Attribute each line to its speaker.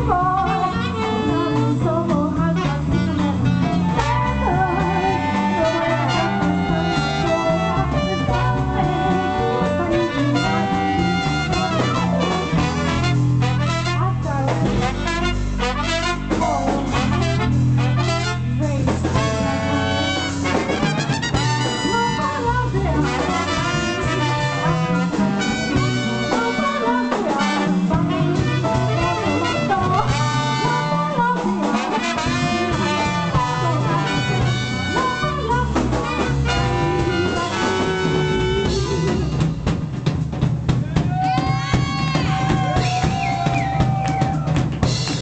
Speaker 1: Oh.